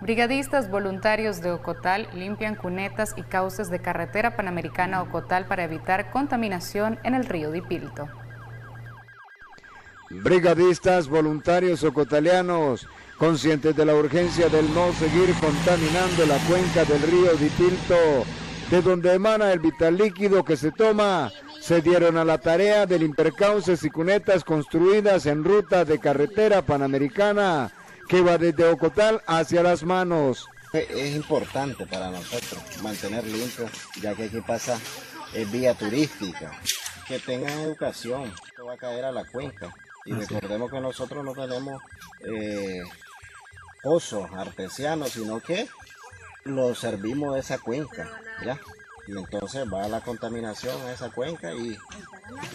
Brigadistas voluntarios de Ocotal limpian cunetas y cauces de carretera panamericana Ocotal para evitar contaminación en el río Dipilto. Brigadistas voluntarios ocotalianos, conscientes de la urgencia del no seguir contaminando la cuenca del río Dipilto, de donde emana el vital líquido que se toma, se dieron a la tarea de limpiar cauces y cunetas construidas en ruta de carretera panamericana que va desde Ocotal hacia las manos. Es importante para nosotros mantener limpio, ya que aquí pasa es vía turística. Que tengan educación, esto va a caer a la cuenca. Y recordemos que nosotros no tenemos eh, pozos artesianos, sino que lo servimos de esa cuenca, ¿ya? Y entonces va la contaminación a esa cuenca y,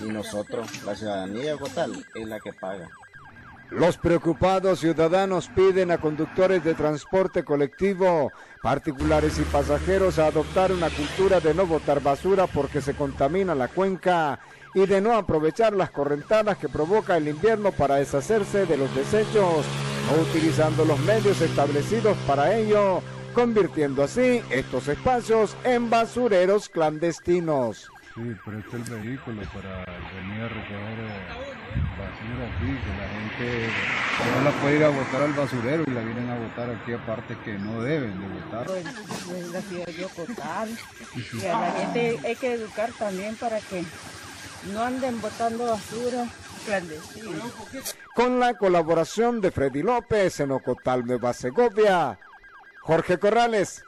y nosotros, la ciudadanía de Ocotal, es la que paga. Los preocupados ciudadanos piden a conductores de transporte colectivo, particulares y pasajeros a adoptar una cultura de no botar basura porque se contamina la cuenca y de no aprovechar las correntadas que provoca el invierno para deshacerse de los desechos, no utilizando los medios establecidos para ello, convirtiendo así estos espacios en basureros clandestinos. Sí, presta el vehículo para venir a recoger eh, basura aquí, que la gente no la puede ir a botar al basurero y la vienen a botar aquí aparte que no deben de botar. Pues la ciudad de Ocotal y a la gente hay que educar también para que no anden botando basura clandestina. Con la colaboración de Freddy López en Ocotal, Nueva Segovia, Jorge Corrales,